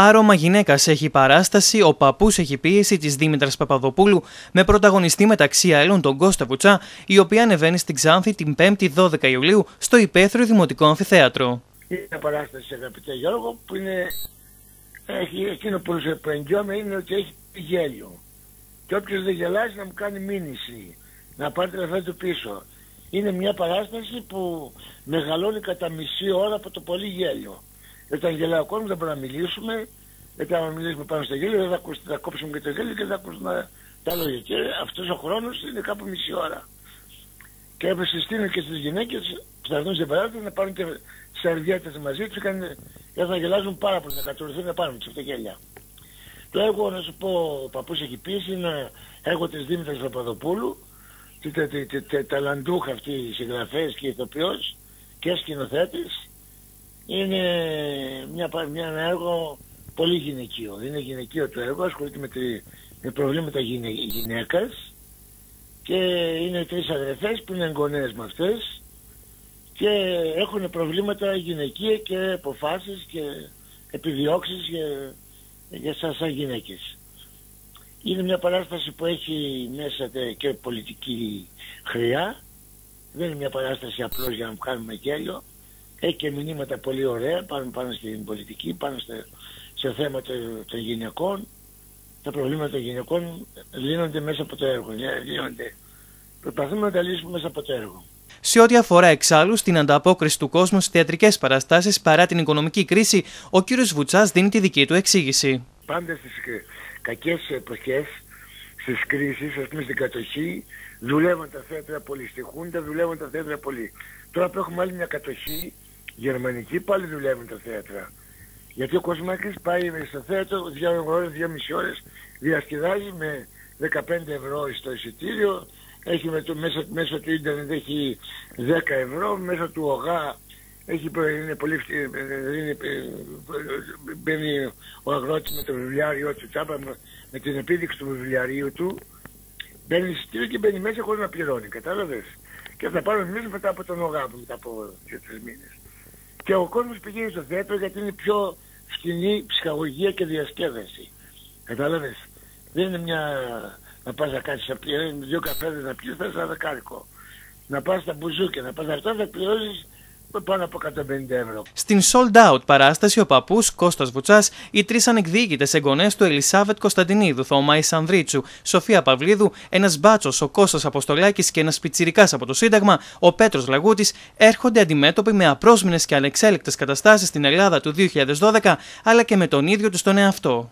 Άρωμα γυναίκας έχει παράσταση, ο παππούς έχει πίεση της Δήμητρας Παπαδοπούλου με πρωταγωνιστή μεταξύ άλλων τον Κώστα Βουτσά, η οποία ανεβαίνει στην Ξάνθη την 5η 12 Ιουλίου στο Υπαίθριο Δημοτικό Αμφιθέατρο. Είναι μια παράσταση, αγαπητέ Γιώργο, που είναι. Έχει, εκείνο που εγγυώμαι είναι ότι έχει γέλιο. Και όποιος δεν γελάζει να μου κάνει μήνυση, να πάρει τα λεφτά του πίσω. Είναι μια παράσταση που μεγαλώνει κατά μισή ώρα από το πολύ γέλιο. Όταν γελάει ο κόσμος δεν μπορούμε να μιλήσουμε. Γιατί άμα μιλήσουμε πάνω στο γέλιο δεν θα, ακούσουμε, θα κόψουμε και το γέλιο και θα ακούσουμε τα λόγια. Και αυτός ο χρόνος είναι κάπου μισή ώρα. Και συστήνω και στις γυναίκες που θα έρθουν στην παράδοση να πάρουν και σερβιέτες μαζί τους και θα γελάζουν πάρα πολύ, να κατορθούν πάνω με τα γέλια. Το έργο, να σου πω, ο παππούς έχει πείσει, είναι έργο της Δήμητρας Παπαδοπούλου. Ταλαντούχα αυτή οι συγγραφέ και ηθοποιός και σκηνοθέτης είναι μια, μια, ένα έργο πολύ γυναικείο. Είναι γυναικείο το έργο, ασχολείται με, τη, με προβλήματα γυναί, γυναίκας και είναι τρεις αδερφές που είναι εγγονές με αυτές και έχουν προβλήματα γυναικεία και αποφάσεις και επιδιώξεις για, για σαν, σαν γυναίκες. Είναι μια παράσταση που έχει μέσα και πολιτική χρειά. Δεν είναι μια παράσταση απλώς για να κάνουμε γέλιο έχει και μηνύματα πολύ ωραία πάνω, πάνω στην πολιτική, πάνω στο, σε θέματα των γυναικών. Τα προβλήματα των γυναικών λύνονται μέσα από το έργο. Λύνονται. Προσπαθούμε να τα λύσουμε μέσα από το έργο. Σε ό,τι αφορά εξάλλου στην ανταπόκριση του κόσμου στις θεατρικές παραστάσεις παρά την οικονομική κρίση, ο κ. Βουτσάς δίνει τη δική του εξήγηση. Πάντα στις κακές εποχές, στις κρίσεις, ας πούμε στην κατοχή, δουλεύουν τα θέατρα πολύ. Στη Χούντα δουλεύουν τα θέατρα πολύ. Τώρα που έχουμε άλλη μια κατοχή, γερμανική πάλι δουλεύουν τα θέατρα. Γιατί ο Κοσμάκης πάει στο θέατρο δύο ώρες, δύο μισή ώρες, διασκεδάζει με 15 ευρώ στο εισιτήριο, έχει με το, μέσα, μέσα του ίντερνετ έχει 10 ευρώ, μέσα του ΟΓΑ έχει, είναι πολύ, είναι, μπαίνει ο αγρότης με το βιβλιάριό του τσάπα, με την επίδειξη του βιβλιαρίου του, μπαίνει εισιτήριο και μπαίνει μέσα χωρίς να πληρώνει, κατάλαβες. Και θα πάρουμε εμείς μετά από τον ΟΓΑ μετά από 2-3 μήνες. Και ο κόσμος πηγαίνει στο θέατρο γιατί είναι πιο σκηνή ψυχαγωγία και διασκέδαση. Κατάλαβες; Δεν είναι μια να πας να κάτσεις να δύο καφέδες να πιείς, θες ένα δεκάρικο. Να πας στα μπουζούκια, να πας αυτά θα πληρώσεις πάνω από 150 ευρώ. Στην sold out παράσταση, ο παππούς Κώστας Βουτσάς, οι τρεις ανεκδίκητες εγγονές του Ελισάβετ Κωνσταντινίδου, Θωμάη Σανδρίτσου, Σοφία Παυλίδου, ένας μπάτσος, ο Κώστας Αποστολάκης και ένας πιτσυρικά από το Σύνταγμα, ο Πέτρος Λαγούτης, έρχονται αντιμέτωποι με απρόσμενε και ανεξέλεκτες καταστάσεις στην Ελλάδα του 2012, αλλά και με τον ίδιο τους τον εαυτό.